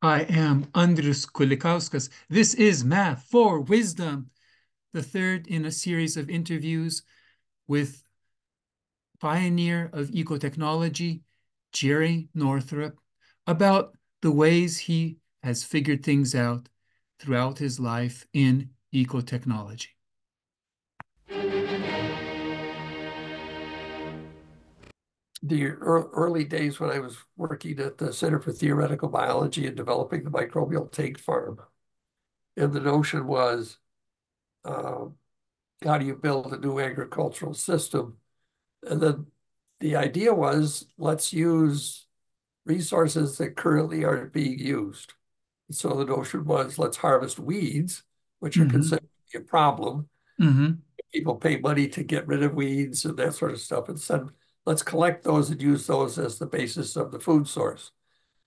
I am Andrius Kulikauskas. This is Math for Wisdom, the third in a series of interviews with pioneer of ecotechnology, Jere Northrop, about the ways he has figured things out throughout his life in ecotechnology. The early days when I was working at the Center for Theoretical Biology and developing the microbial tank farm. And the notion was, uh, how do you build a new agricultural system? And then the idea was, let's use resources that currently aren't being used. So the notion was, let's harvest weeds, which are mm -hmm. considered to be a problem. Mm -hmm. People pay money to get rid of weeds and that sort of stuff. And said, let's collect those and use those as the basis of the food source.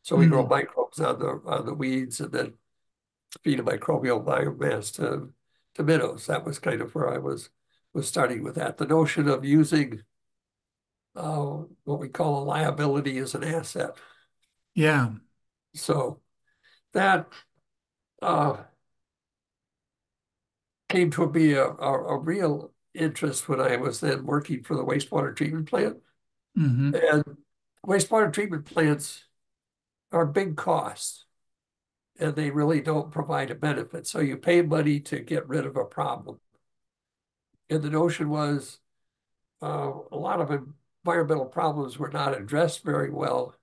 So we mm grow microbes on the on the weeds and then feed a microbial biomass to, to minnows. That was kind of where I was was starting with that. The notion of using uh, what we call a liability as an asset. Yeah. So that uh, came to be a, a, a real interest when I was then working for the wastewater treatment plant. Mm-hmm. And wastewater treatment plants are big costs and they really don't provide a benefit. So you pay money to get rid of a problem. And the notion was uh, a lot of environmental problems were not addressed very well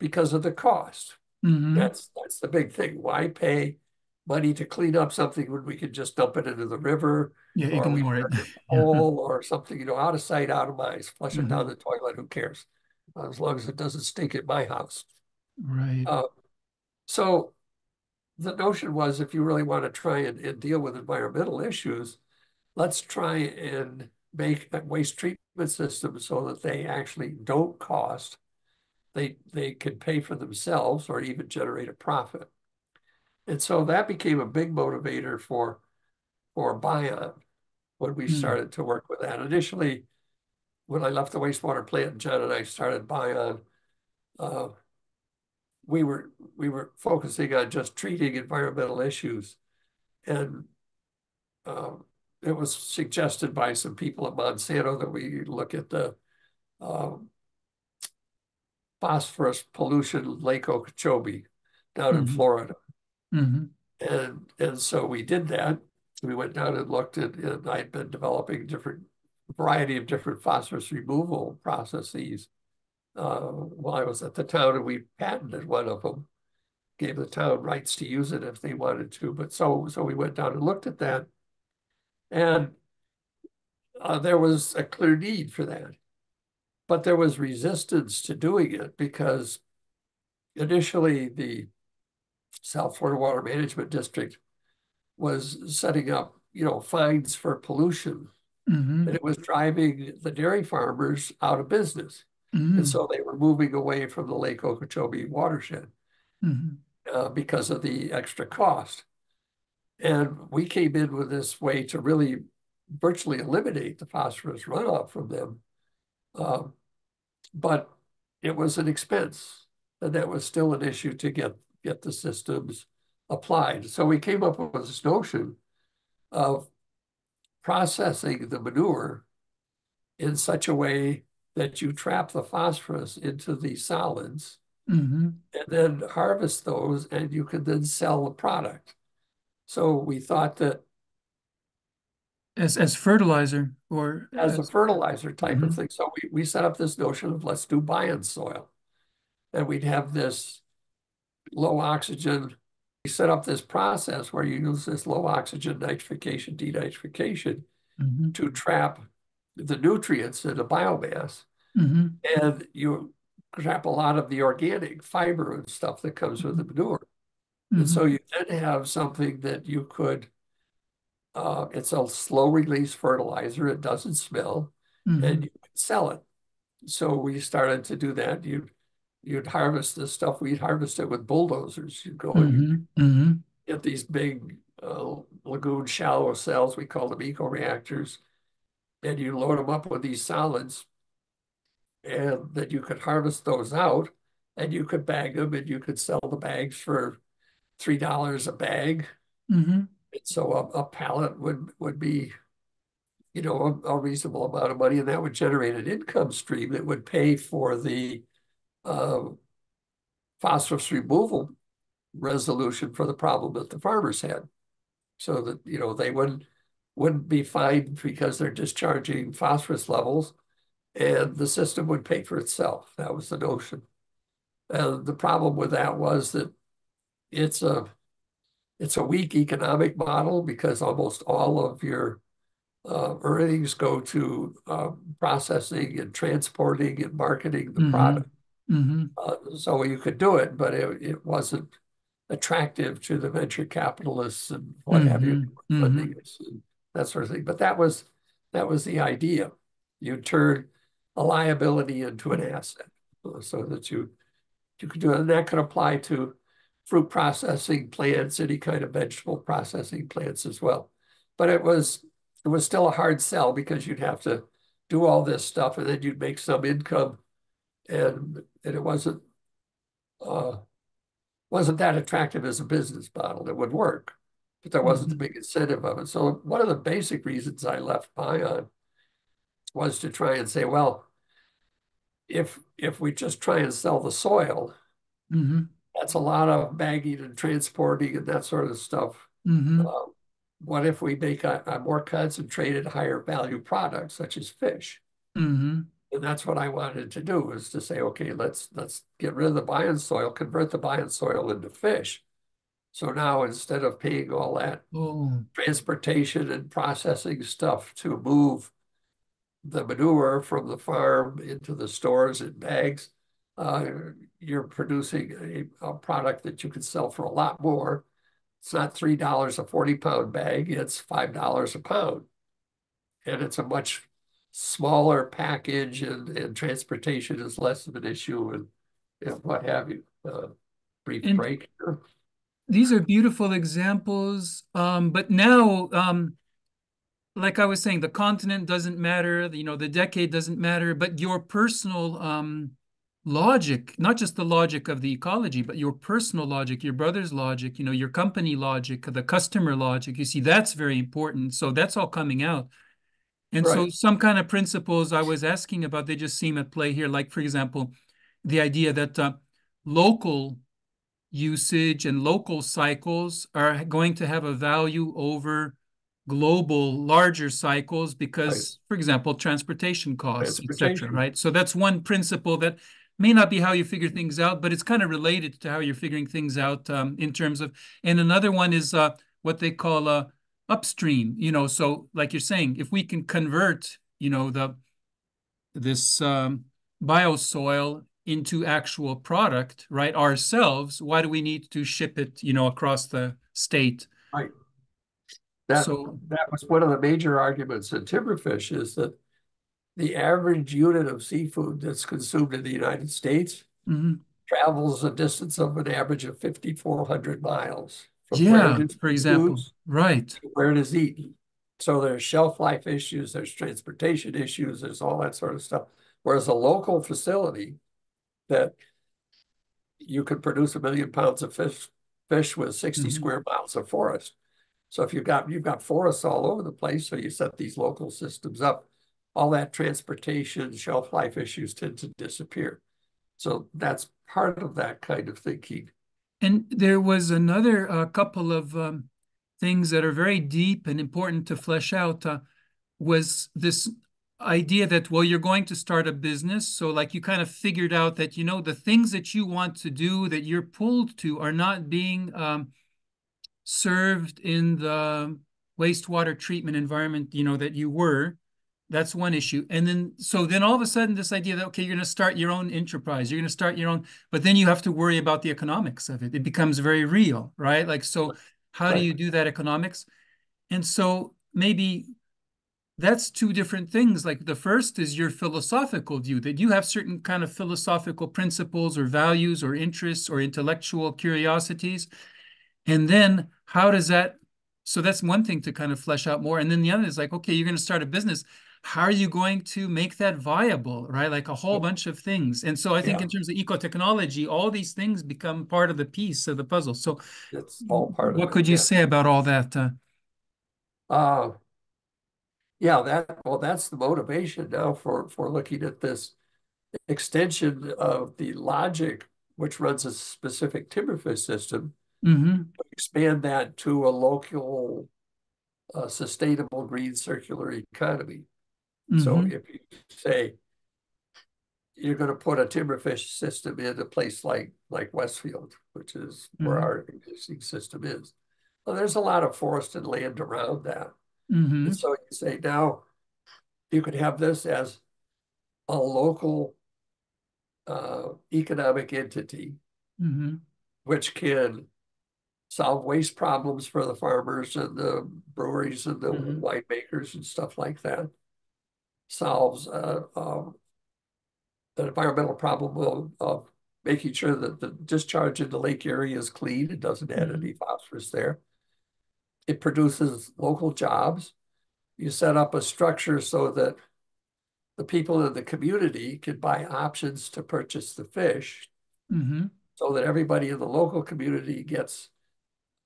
because of the cost. Mm-hmm. That's that's the big thing. Why pay money to clean up something when we could just dump it into the river yeah, or ignore it. hole or something, you know, out of sight, out of mind, flush mm-hmm. it down the toilet, who cares? As long as it doesn't stink at my house. Right. Uh, so the notion was if you really want to try and, and deal with environmental issues, let's try and make waste treatment systems so that they actually don't cost. They they can pay for themselves or even generate a profit. And so that became a big motivator for, for Bion when we mm. started to work with that. Initially, when I left the wastewater plant, John and I started Bion, uh, we were we were focusing on just treating environmental issues, and um, it was suggested by some people at Monsanto that we look at the um, phosphorus pollution Lake Okeechobee down mm -hmm. in. Florida. Mm-hmm. And and so we did that. We went down and looked at, and I'd been developing different variety of different phosphorus removal processes uh, while I was at the town, and we patented one of them, gave the town rights to use it if they wanted to. But so so we went down and looked at that, and uh, there was a clear need for that, but there was resistance to doing it because initially the South Florida Water Management District was setting up, you know, fines for pollution. Mm-hmm. And it was driving the dairy farmers out of business. Mm-hmm. And so they were moving away from the Lake Okeechobee watershed mm-hmm. uh, because of the extra cost. And we came in with this way to really virtually eliminate the phosphorus runoff from them. Uh, but it was an expense, and that was still an issue to get get the systems applied. So we came up with this notion of processing the manure in such a way that you trap the phosphorus into the solids mm-hmm. and then harvest those and you can then sell the product. So we thought that as as fertilizer or as, as... a fertilizer type mm-hmm. of thing. So we, we set up this notion of let's do Bion soil. And we'd have this low oxygen. You set up this process where you use this low oxygen nitrification, denitrification mm-hmm. to trap the nutrients in the biomass. Mm-hmm. And you trap a lot of the organic fiber and stuff that comes with the manure. Mm-hmm. And so you then have something that you could, uh, it's a slow release fertilizer, it doesn't smell, mm-hmm. and you can sell it. So we started to do that. You you'd harvest this stuff. We'd harvest it with bulldozers. You'd go and mm-hmm. mm-hmm. get these big uh, lagoon shallow cells. We call them eco reactors, and you load them up with these solids, and then you could harvest those out, and you could bag them, and you could sell the bags for three dollars a bag. Mm-hmm. so a, a pallet would would be, you know, a, a, reasonable amount of money, and that would generate an income stream that would pay for the uh, phosphorus removal resolution for the problem that the farmers had. So that, you know, they wouldn't wouldn't be fined because they're discharging phosphorus levels and the system would pay for itself. That was the notion. And the problem with that was that it's a it's a weak economic model because almost all of your uh, earnings go to uh, processing and transporting and marketing the mm -hmm. product. Mm -hmm. uh, so you could do it, but it, it wasn't attractive to the venture capitalists and what mm -hmm. have you, mm-hmm. mm-hmm. that sort of thing. But that was that was the idea. You turn a liability into an asset so that you you could do it. And that could apply to fruit processing plants, any kind of vegetable processing plants as well. But it was it was still a hard sell because you'd have to do all this stuff and then you'd make some income and and it wasn't uh, wasn't that attractive as a business model. It would work, but there wasn't mm -hmm. a big incentive of it. So one of the basic reasons I left Bion was to try and say, well, if if we just try and sell the soil, mm-hmm. that's a lot of bagging and transporting and that sort of stuff. Mm-hmm. Uh, what if we make a, a, more concentrated, higher value product, such as fish? And that's what I wanted to do was to say, okay, let's let's get rid of the Bion soil, convert the Bion soil into fish. So now instead of paying all that oh. transportation and processing stuff to move the manure from the farm into the stores in bags, uh, you're producing a, a, product that you can sell for a lot more. It's not $3 a 40 pound bag, it's $5 a pound. And it's a much smaller package and, and transportation is less of an issue and, and what have you. Uh, brief and break. These are beautiful examples. Um, but now, um, like I was saying, the continent doesn't matter, you know, the decade doesn't matter, but your personal um, logic, not just the logic of the ecology, but your personal logic, your brother's logic, you know, your company logic, the customer logic, you see, that's very important. So that's all coming out. And right. so some kind of principles I was asking about, they just seem at play here. Like, for example, the idea that uh, local usage and local cycles are going to have a value over global larger cycles because right. for example transportation costs etc right so that's one principle that may not be how you figure things out but it's kind of related to how you're figuring things out um, in terms of and another one is uh, what they call uh, upstream you know so like you're saying if we can convert you know the this um, biossoil into actual product right ourselves why do we need to ship it you know across the state right that, so, that was one of the major arguments in Timberfish is that the average unit of seafood that's consumed in the United States mm-hmm. travels a distance of an average of 5,400 miles. Yeah, for example, right. where it is eaten. So there's shelf life issues, there's transportation issues, there's all that sort of stuff. Whereas a local facility that you could produce a million pounds of fish, fish with 60 mm-hmm. square miles of forest so if you've got you've got forests all over the place, so you set these local systems up, all that transportation, shelf life issues tend to disappear. So that's part of that kind of thinking. And there was another uh, couple of um, things that are very deep and important to flesh out. Uh, was this idea that well you're going to start a business so like you kind of figured out that you know the things that you want to do that you're pulled to are not being um, served in the wastewater treatment environment, you know, that you were. That's one issue. And then, so then all of a sudden, this idea that, okay, you're going to start your own enterprise, you're going to start your own, but then you have to worry about the economics of it. It becomes very real, right? Like, so how right. do you do that economics? And so maybe that's two different things. Like the first is your philosophical view that you have certain kind of philosophical principles or values or interests or intellectual curiosities and then how does that, so that's one thing to kind of flesh out more. And then the other is like, okay, you're going to start a business. How are you going to make that viable, right? Like a whole bunch of things. And so I think Yeah. in terms of eco-technology, all these things become part of the piece of the puzzle. So It's all part of what it, could you yeah. say about all that? Uh, Uh, yeah, that well, that's the motivation now for for looking at this extension of the logic which runs a specific timberfish system, mhm, expand that to a local uh, sustainable green circular economy. So mhm, if you say you're going to put a timberfish system in a place like like Westfield, which is where Mhm. our existing system is, well, there's a lot of forest and land around that. mhm, And so you say now you could have this as a local uh, economic entity mhm, which can solve waste problems for the farmers and the breweries and the winemakers and stuff like that. Solves uh, um, an environmental problem of, of making sure that the discharge in the lake area is clean. It doesn't add Mhm. any phosphorus there. It produces local jobs. You set up a structure so that the people in the community can buy options to purchase the fish mhm, so that everybody in the local community gets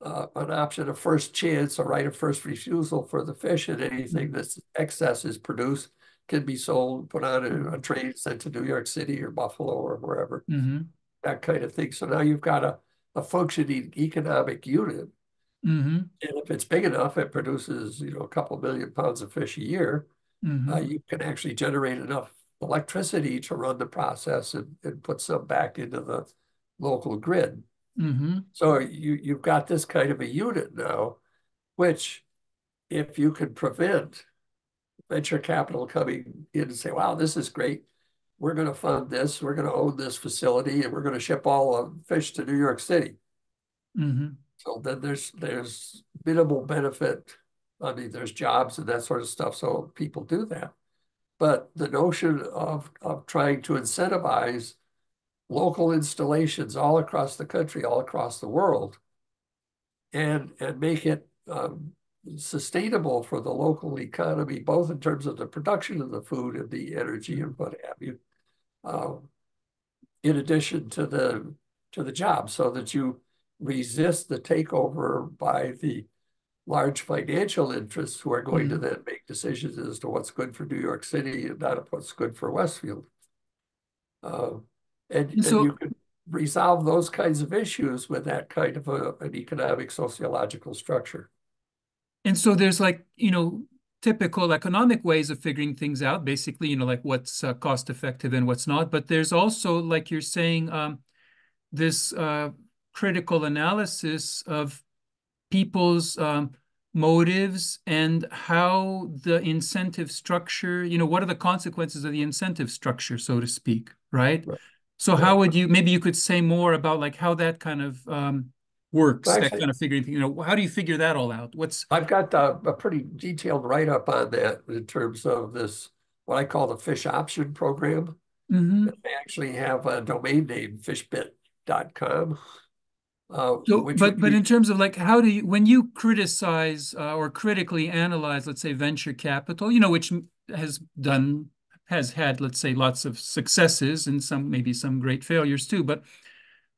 uh, an option of first chance, a right of first refusal for the fish, and anything that's excess is produced can be sold, put on a, a train, sent to New York City or Buffalo or wherever, mhm, that kind of thing. So now you've got a, a functioning economic unit. mhm, And if it's big enough, it produces, you know, a couple million pounds of fish a year. mhm, Uh, you can actually generate enough electricity to run the process and, and put some back into the local grid. mhm, So you, you've got this kind of a unit now, which if you can prevent venture capital coming in and say, wow, this is great. We're going to fund this. We're going to own this facility and we're going to ship all the fish to New York City. mhm, So then there's there's minimal benefit. I mean, there's jobs and that sort of stuff. So people do that. But the notion of, of trying to incentivize local installations all across the country, all across the world, and and make it um, sustainable for the local economy, both in terms of the production of the food and the energy and what have you, uh, in addition to the to the job, so that you resist the takeover by the large financial interests who are going to Mhm. then make decisions as to what's good for New York City and not what's good for Westfield. Uh, and, and So- you can resolve those kinds of issues with that kind of a, an economic sociological structure. And so there's like, you know, typical economic ways of figuring things out, basically, you know, like what's uh, cost effective and what's not. But there's also, like you're saying, um, this uh, critical analysis of people's um, motives and how the incentive structure, you know, what are the consequences of the incentive structure, so to speak, right? Right. So how would you, maybe you could say more about like how that kind of um, works, that Actually- kind of figuring, you know, how do you figure that all out? What's, I've got a, a pretty detailed write-up on that in terms of this, what I call the fish option program. Mhm. I actually have a domain name, fishbit.com. Uh, So, which but but be- in terms of like, how do you when you criticize uh, or critically analyze, let's say, venture capital, you know, which has done has had, let's say, lots of successes and some maybe some great failures too. But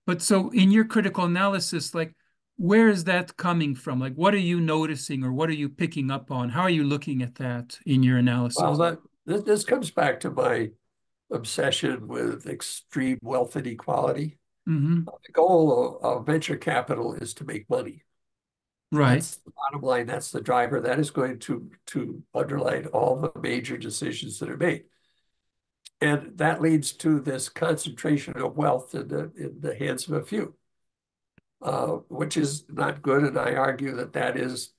but so in your critical analysis, like, where is that coming from? Like, what are you noticing or what are you picking up on? How are you looking at that in your analysis? Well, that, this, this comes back to my obsession with extreme wealth inequality. hmm The goal of, of venture capital is to make money. Right. That's the bottom line. That's the driver. That is going to, to underline all the major decisions that are made. And that leads to this concentration of wealth in the, in the hands of a few, uh, which is not good. And I argue that that is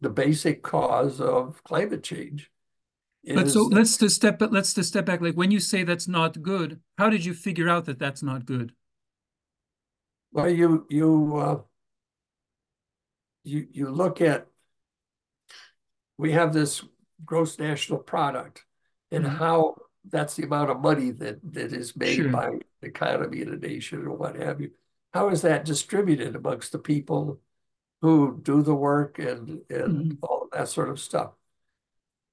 the basic cause of climate change. But so that- let's just step let's just step back. Like when you say that's not good, how did you figure out that that's not good? Well, you you uh, you you look at we have this gross national product and Mhm. how that's the amount of money that that is made Sure. by the economy in a nation or what have you. How is that distributed amongst the people who do the work and and Mhm. all that sort of stuff?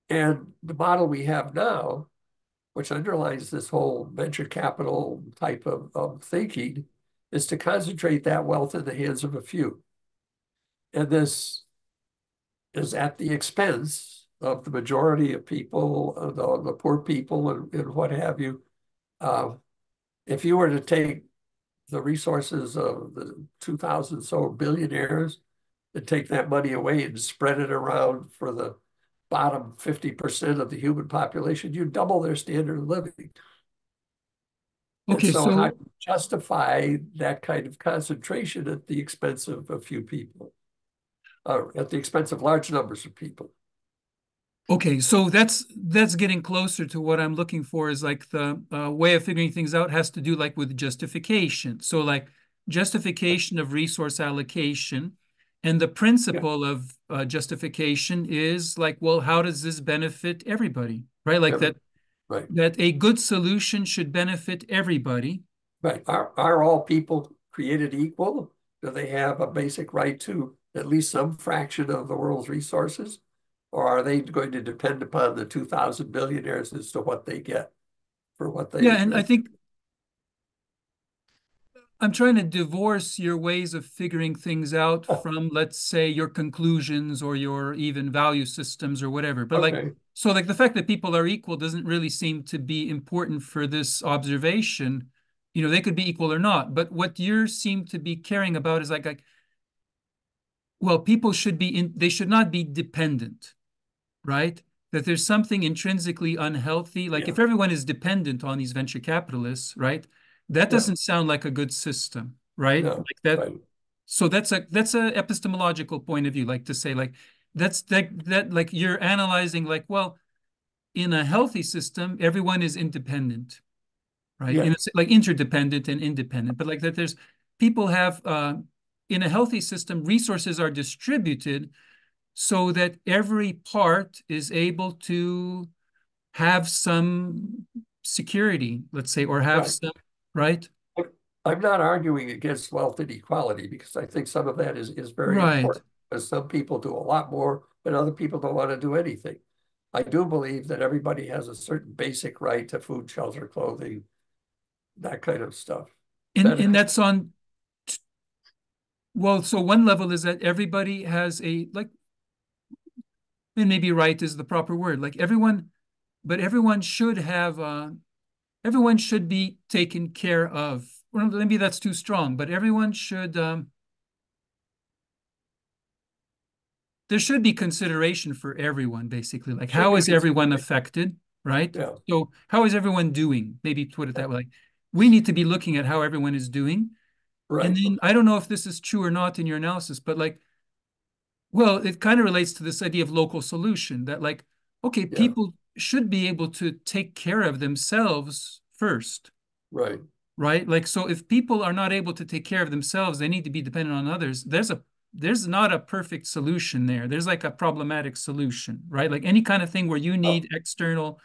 And the model we have now, which underlines this whole venture capital type of, of thinking, is to concentrate that wealth in the hands of a few. And this is at the expense of the majority of people, the, the poor people and, and what have you. Uh, if you were to take the resources of the 2,000 so billionaires and take that money away and spread it around for the bottom 50% of the human population, you double their standard of living. Okay, so, so how justify that kind of concentration at the expense of a few people, or at the expense of large numbers of people? Okay, so that's that's getting closer to what I'm looking for. Is like the uh, way of figuring things out has to do like with justification. So like justification of resource allocation, and the principle yeah. of uh, justification is like, well, how does this benefit everybody? Right, like that Right. That a good solution should benefit everybody. Right. Are, are all people created equal? Do they have a basic right to at least some fraction of the world's resources? Or are they going to depend upon the 2,000 billionaires as to what they get for what they Yeah, and I think I'm trying to divorce your ways of figuring things out oh. from, let's say, your conclusions or your even value systems or whatever. But okay. like, so like the fact that people are equal doesn't really seem to be important for this observation. You know, they could be equal or not. But what you seem to be caring about is like, like, well, people should be in, they should not be dependent, right? That there's something intrinsically unhealthy. Like yeah. if everyone is dependent on these venture capitalists, right? That doesn't yeah. sound like a good system, right? No, like that. Right. So that's a that's a epistemological point of view, like to say like that's that that like you're analyzing like well, in a healthy system, everyone is independent, right? Yeah. like interdependent and independent, but like that there's people have uh, in a healthy system resources are distributed so that every part is able to have some security, let's say, or have right. some right? I'm not arguing against wealth inequality because I think some of that is, is very right. important. Because some people do a lot more, but other people don't want to do anything. I do believe that everybody has a certain basic right to food, shelter, clothing, that kind of stuff. And, and that's on, well, so one level is that everybody has a, like, and maybe right is the proper word, like everyone, but everyone should have uh, everyone should be taken care of. Well, maybe that's too strong, but everyone should. Um, there should be consideration for everyone, basically. Like, how is everyone affected, right? Yeah. So, how is everyone doing? Maybe put it that way. Like, we need to be looking at how everyone is doing. Right. And then I don't know if this is true or not in your analysis, but like, well, it kind of relates to this idea of local solution that, like, okay, yeah. people should be able to take care of themselves first. Right. Right. Like, so if people are not able to take care of themselves, they need to be dependent on others. There's a, there's not a perfect solution there. There's like a problematic solution, right? Like any kind of thing where you oh. need oh. external,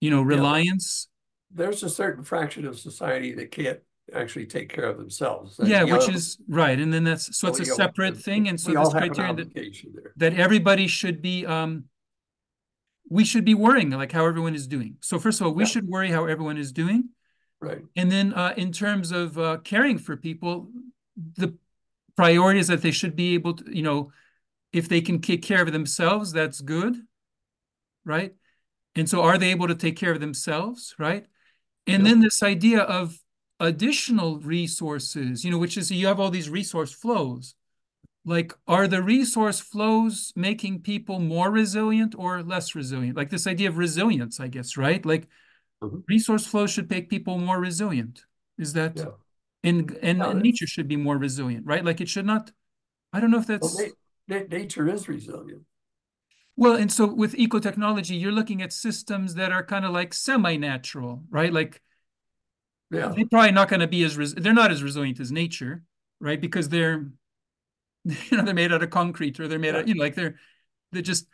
you know, reliance. Yeah. There's a certain fraction of society that can't actually take care of themselves. That's yeah, which is right. And then that's so it's a separate thing. And so this criteria that, that everybody should be um we should be worrying like how everyone is doing. So first of all, we yeah. should worry how everyone is doing. Right. And then uh, in terms of uh, caring for people, the priority is that they should be able to, you know, if they can take care of themselves, that's good. Right. And so are they able to take care of themselves? Right. And yeah. then this idea of additional resources, you know, which is you have all these resource flows. Like are the resource flows making people more resilient or less resilient? Like this idea of resilience i guess right? Like mm-hmm. resource flows should make people more resilient. Is that yeah. and and no, nature should be more resilient right? Like it should not i don't know if that's well, na- nature is resilient. Well and so with eco-technology you're looking at systems that are kind of like semi-natural right? Like yeah they're probably not going to be as res- they're not as resilient as nature right because they're you know they're made out of concrete or they're made yeah. out you know like they're they're just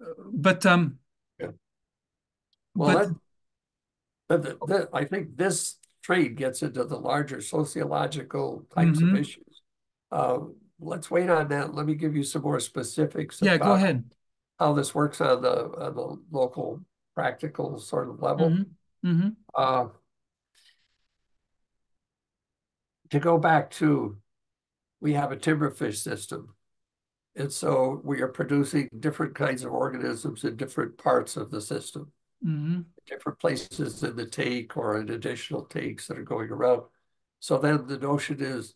uh, but um yeah. well but, that, that, that, i think this trade gets into the larger sociological types mm-hmm. of issues um, let's wait on that let me give you some more specifics yeah go ahead how this works on the on the local practical sort of level. Mm -hmm. Mm -hmm. Uh, to go back to, we have a timberfish system. And so we are producing different kinds of organisms in different parts of the system, mm -hmm. different places in the tank or in additional tanks that are going around. So then the notion is,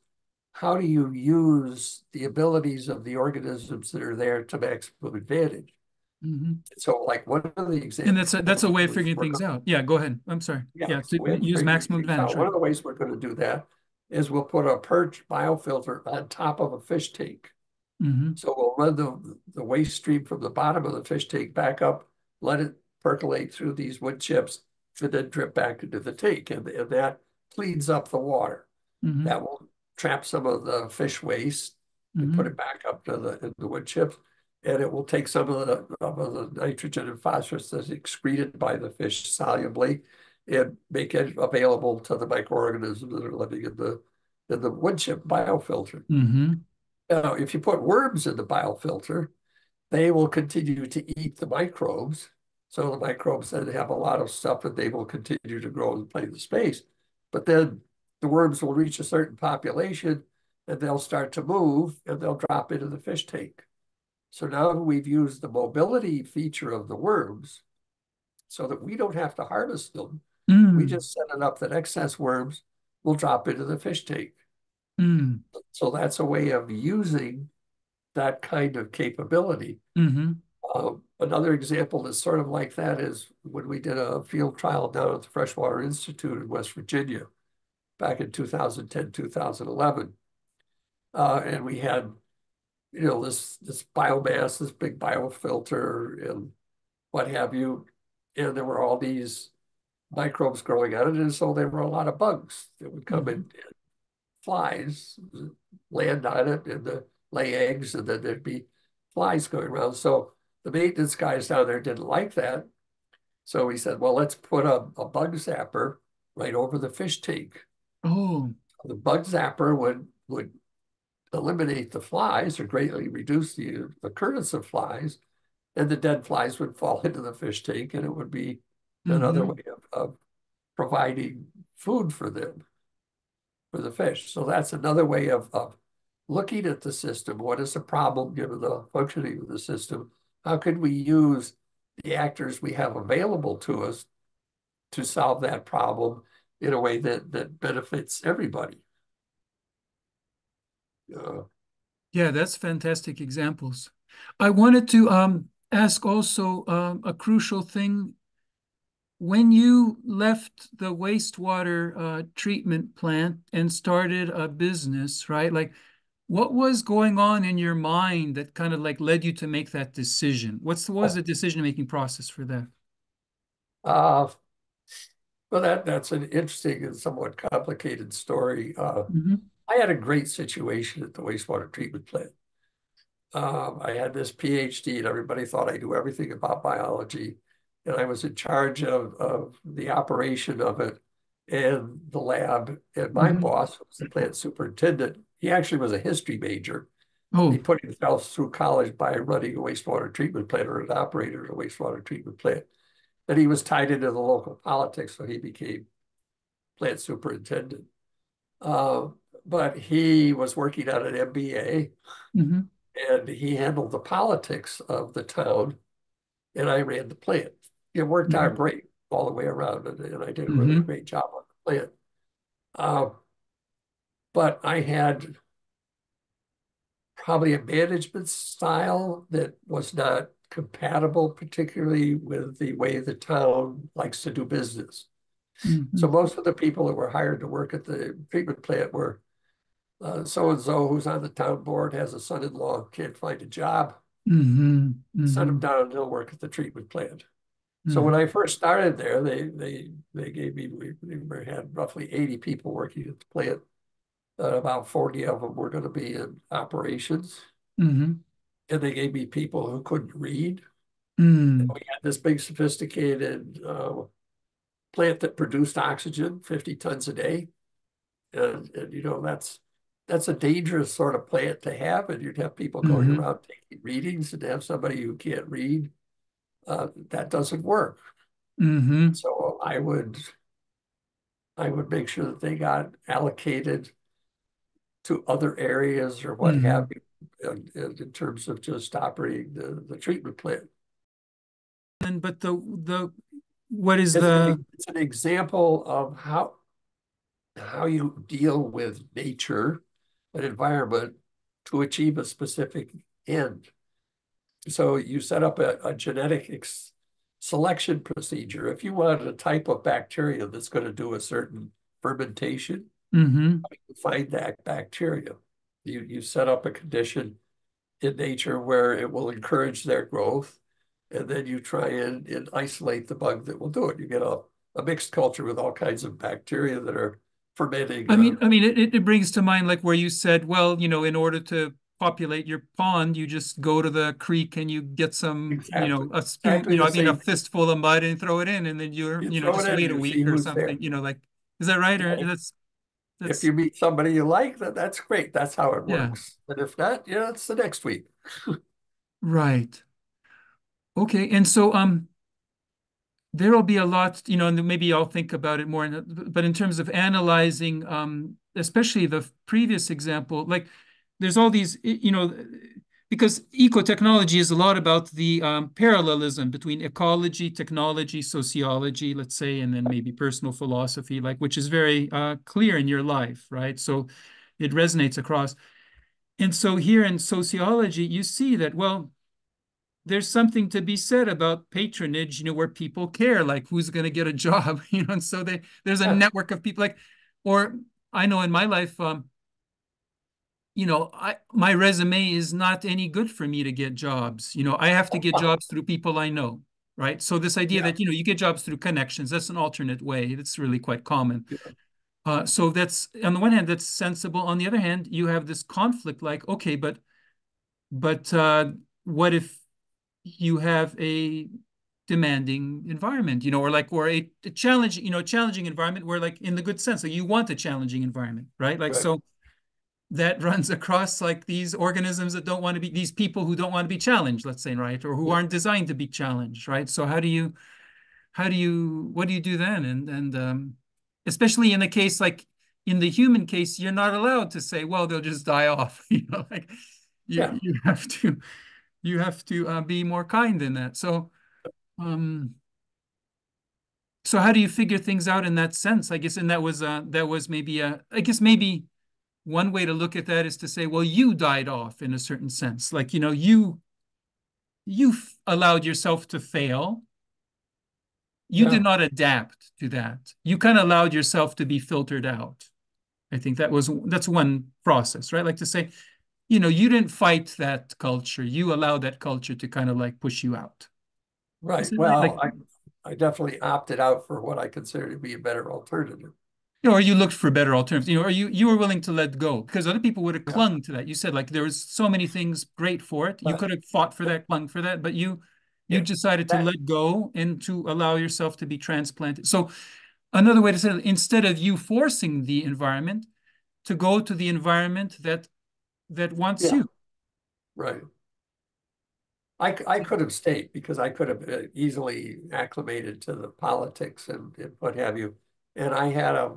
how do you use the abilities of the organisms that are there to maximum advantage? Mm -hmm. So, like one of the examples, and that's a, that's a way of figuring things out. Yeah, go ahead. I'm sorry. Yeah, yeah so use maximum advantage. One of the ways we're going to do that is we'll put a perch biofilter on top of a fish tank. Mm-hmm. So we'll run the, the waste stream from the bottom of the fish tank back up, let it percolate through these wood chips, and then drip back into the tank. And, and that cleans up the water. Mm-hmm. That will trap some of the fish waste and mm-hmm. put it back up to the, the wood chips. And it will take some of the, of the nitrogen and phosphorus that's excreted by the fish solubly and make it available to the microorganisms that are living in the in the wood chip biofilter. Mm-hmm. Now, if you put worms in the biofilter, they will continue to eat the microbes. So the microbes then have a lot of stuff that they will continue to grow and play the space. But then the worms will reach a certain population and they'll start to move and they'll drop into the fish tank. So now we've used the mobility feature of the worms so that we don't have to harvest them Mm. We just set it up that excess worms will drop into the fish tank. Mm. So that's a way of using that kind of capability. Mm-hmm. Uh, another example that's sort of like that is when we did a field trial down at the Freshwater Institute in West Virginia back in 2010, 2011. Uh, and we had, you know, this, this biomass, this big biofilter and what have you. And there were all these microbes growing on it. And so there were a lot of bugs that would come in, mm-hmm. flies land on it and the, lay eggs, and then there'd be flies going around. So the maintenance guys down there didn't like that. So he said, well, let's put a, a bug zapper right over the fish tank. Oh. The bug zapper would would eliminate the flies or greatly reduce the occurrence of flies, and the dead flies would fall into the fish tank, and it would be another mm-hmm. way of, of providing food for them, for the fish. So that's another way of, of looking at the system. What is the problem given the functioning of the system? How can we use the actors we have available to us to solve that problem in a way that, that benefits everybody? Uh, yeah, that's fantastic examples. I wanted to um, ask also um, a crucial thing when you left the wastewater uh, treatment plant and started a business, right? Like, what was going on in your mind that kind of like led you to make that decision? What's what was the decision making process for that? Uh, well, that that's an interesting and somewhat complicated story. Uh, mm -hmm. I had a great situation at the wastewater treatment plant. Um, I had this PhD, and everybody thought I knew everything about biology and I was in charge of, of the operation of it and the lab. And my mm-hmm. boss was the plant superintendent. He actually was a history major. Oh. He put himself through college by running a wastewater treatment plant or an operator of a wastewater treatment plant. And he was tied into the local politics, so he became plant superintendent. Uh, but he was working on an MBA mm-hmm. and he handled the politics of the town, and I ran the plant it worked out great all the way around, and, and I did a really mm-hmm. great job on the plant. Uh, but I had probably a management style that was not compatible, particularly with the way the town likes to do business. Mm-hmm. So most of the people that were hired to work at the treatment plant were so and so who's on the town board has a son-in-law can't find a job. Mm-hmm. Mm-hmm. Send him down and he'll work at the treatment plant. So when mm-hmm. I first started there, they they they gave me we, we had roughly 80 people working at the plant. Uh, about 40 of them were going to be in operations. Mm-hmm. And they gave me people who couldn't read. Mm. we had this big sophisticated uh, plant that produced oxygen, 50 tons a day. And, and, you know, that's that's a dangerous sort of plant to have, and you'd have people going mm-hmm. around taking readings and have somebody who can't read. Uh, that doesn't work. Mm-hmm. So I would, I would make sure that they got allocated to other areas or what mm-hmm. have you, in, in, terms of just operating the, the treatment plant. And but the the what is it's the? An, it's an example of how how you deal with nature an environment to achieve a specific end. So you set up a, a genetic selection procedure. If you wanted a type of bacteria that's going to do a certain fermentation, mm-hmm. you find that bacteria. You, you set up a condition in nature where it will encourage their growth, and then you try and, and isolate the bug that will do it. You get a, a mixed culture with all kinds of bacteria that are fermenting. I mean, uh, I mean, it, it brings to mind like where you said, well, you know, in order to populate your pond, you just go to the creek and you get some, exactly. you know, a spoon, exactly you know, I mean, a fistful of mud and throw it in, and then you're, you, you know, just wait a week or something. There. You know, like, is that right? Or that's, that's, if you meet somebody you like, that that's great. That's how it works. Yeah. But if not, yeah, it's the next week. right. Okay, and so um, there will be a lot, you know, and maybe I'll think about it more. In, but in terms of analyzing, um, especially the previous example, like there's all these, you know, because ecotechnology is a lot about the um, parallelism between ecology, technology, sociology, let's say, and then maybe personal philosophy, like which is very uh, clear in your life, right? So it resonates across. And so here in sociology, you see that, well, there's something to be said about patronage, you know, where people care, like who's going to get a job, you know, and so they there's a network of people like, or I know in my life, um, you know, I my resume is not any good for me to get jobs. You know, I have to get jobs through people I know, right? So this idea yeah. that you know you get jobs through connections, that's an alternate way. That's really quite common. Yeah. Uh, so that's on the one hand that's sensible. On the other hand, you have this conflict, like okay, but but uh, what if you have a demanding environment, you know, or like, or a, a challenge, you know, challenging environment where like in the good sense, like you want a challenging environment, right? Like, right. so that runs across like these organisms that don't want to be, these people who don't want to be challenged, let's say, right? Or who aren't designed to be challenged, right? So how do you, how do you, what do you do then? And, and, um, especially in the case, like in the human case, you're not allowed to say, well, they'll just die off, you know, like you, yeah. you have to, you have to uh, be more kind in that. So, um, so how do you figure things out in that sense? I guess, and that was uh, that was maybe a, I guess maybe one way to look at that is to say, well, you died off in a certain sense, like you know, you you allowed yourself to fail. You yeah. did not adapt to that. You kind of allowed yourself to be filtered out. I think that was that's one process, right? Like to say, you know, you didn't fight that culture. You allowed that culture to kind of like push you out. Right. Well, like, I, I definitely opted out for what I consider to be a better alternative. You know, or you looked for better alternatives, you know, or you you were willing to let go because other people would have clung yeah. to that. You said like there was so many things great for it. You could have fought for that, clung for that, but you you yeah, decided that, to let go and to allow yourself to be transplanted. So another way to say it, instead of you forcing the environment to go to the environment that that wants yeah. you. Right. I, I could have stayed because I could have uh, easily acclimated to the politics and, and what have you. And I had a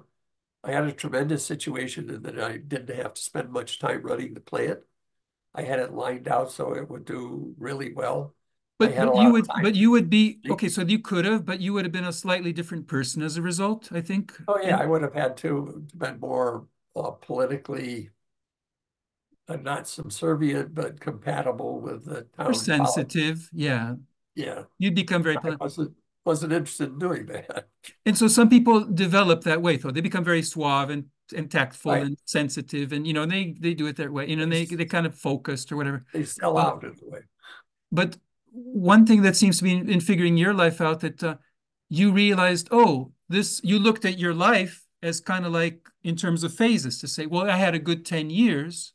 I had a tremendous situation in that I didn't have to spend much time running the plant. I had it lined out so it would do really well. But, but you would but you would be okay, so you could have, but you would have been a slightly different person as a result, I think. Oh yeah, and, I would have had to been more uh, politically not subservient, but compatible with the town. Or sensitive, yeah. Yeah. You'd become very. I wasn't, wasn't interested in doing that. And so some people develop that way, though. They become very suave and, and tactful right. and sensitive, and you know, they they do it that way. You know, they they kind of focused or whatever. They sell uh, out in the way. But one thing that seems to be in, in figuring your life out that uh, you realized, oh, this you looked at your life as kind of like in terms of phases to say, well, I had a good 10 years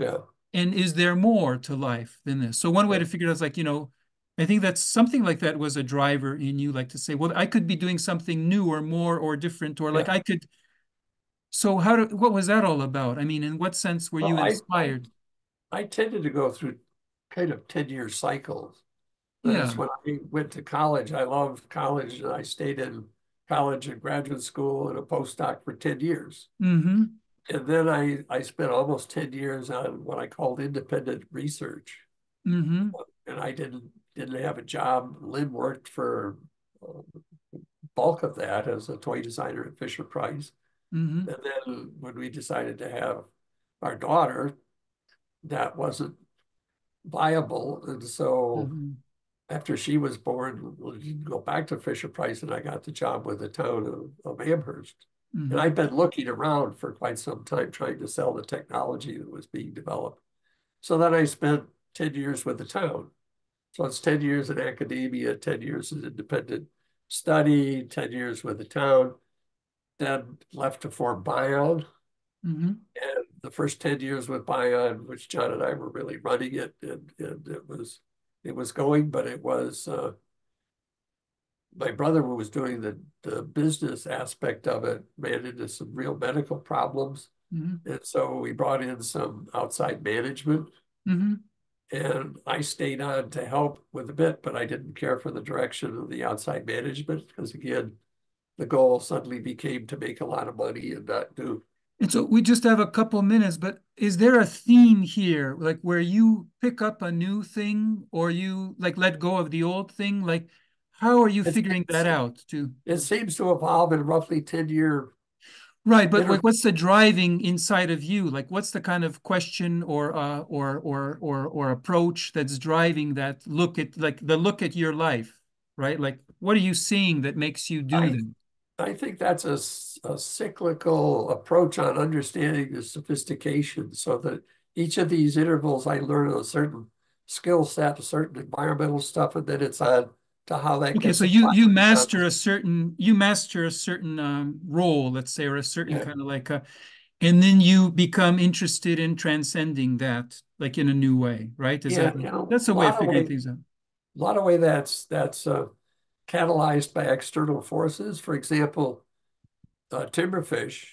yeah. And is there more to life than this? So one way to figure it out is like, you know, I think that something like that was a driver in you, like to say, well, I could be doing something new or more or different, or like. I could, So how do, what was that all about? I mean, in what sense were well, you inspired? I, I, tended to go through kind of 10 year cycles. yeah. when I went to college, I loved college and I stayed in college and graduate school and a postdoc for 10 years. Mm-hmm. And then I, I spent almost 10 years on what I called independent research. Mm-hmm. And I didn't didn't have a job. Lynn worked for uh, bulk of that as a toy designer at Fisher Price. Mm-hmm. And then when we decided to have our daughter, that wasn't viable. And so mm-hmm. after she was born, we go back to Fisher Price and I got the job with the town of, of Amherst. Mm-hmm. And I'd been looking around for quite some time trying to sell the technology that was being developed. So then I spent 10 years with the town. So it's 10 years in academia, 10 years as independent study, 10 years with the town, then left to form Bion. Mm-hmm. And the first 10 years with Bion, which John and I were really running it, and, and it was it was going, but it was uh, my brother who was doing the, the business aspect of it ran into some real medical problems. Mm-hmm. And so we brought in some outside management. Mm-hmm. And I stayed on to help with a bit, but I didn't care for the direction of the outside management because, again, the goal suddenly became to make a lot of money and not do. And so we just have a couple minutes, but is there a theme here, like where you pick up a new thing or you like let go of the old thing? Like, how are you it's, figuring that out? To it seems to evolve in roughly ten year Right, but like, what's the driving inside of you? Like, what's the kind of question or uh, or or or or approach that's driving that look at like the look at your life, right? Like, what are you seeing that makes you do I, that? I think that's a, a cyclical approach on understanding the sophistication, so that each of these intervals I learn a certain skill set, a certain environmental stuff, and then it's on to how that okay so you you master a certain you master a certain um, role let's say or a certain yeah. kind of like a and then you become interested in transcending that like in a new way right? Is yeah, that you know, that's a way of figuring way, things out. a lot of way that's that's uh, catalyzed by external forces. For example uh, timberfish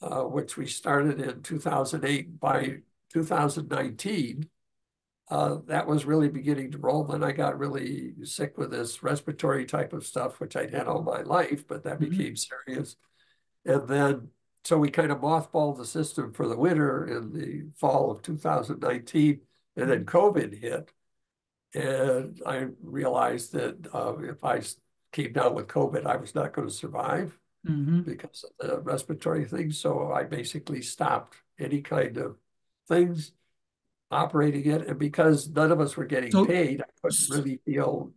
uh, which we started in 2008 by 2019 uh, that was really beginning to roll. Then I got really sick with this respiratory type of stuff, which I'd had all my life, but that mm-hmm. became serious. And then, so we kind of mothballed the system for the winter in the fall of 2019. And then COVID hit. And I realized that uh, if I came down with COVID, I was not going to survive mm-hmm. because of the respiratory thing. So I basically stopped any kind of things operating it. And because none of us were getting so, paid, I couldn't really feel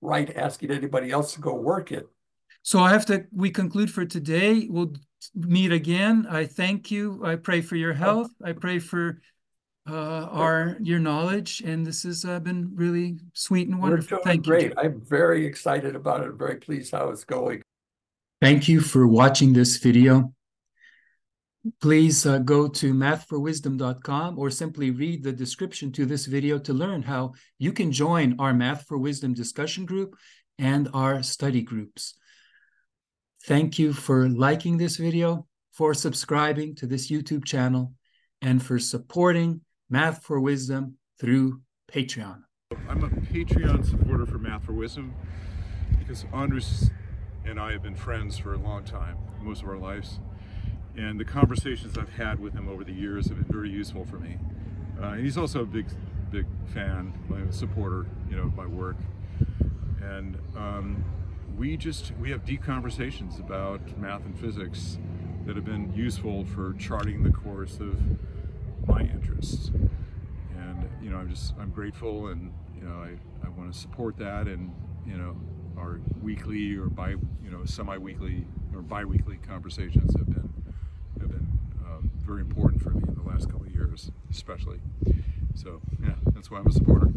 right asking anybody else to go work it. So I have to, we conclude for today. We'll meet again. I thank you. I pray for your health. I pray for uh, our your knowledge. And this has uh, been really sweet and wonderful. Thank great. you. Great. I'm very excited about it. I'm very pleased how it's going. Thank you for watching this video please uh, go to math4wisdom.com or simply read the description to this video to learn how you can join our Math for Wisdom discussion group and our study groups. Thank you for liking this video, for subscribing to this YouTube channel, and for supporting Math for Wisdom through Patreon. I'm a Patreon supporter for Math for Wisdom because Andrius and I have been friends for a long time, most of our lives. And the conversations I've had with him over the years have been very useful for me. Uh, and he's also a big, big fan, my supporter, you know, of my work. And um, we just, we have deep conversations about math and physics that have been useful for charting the course of my interests. And, you know, I'm just, I'm grateful and, you know, I, I want to support that and, you know, our weekly or bi, you know, semi-weekly or bi-weekly conversations have been have been um, very important for me in the last couple of years, especially. So yeah, that's why I'm a supporter.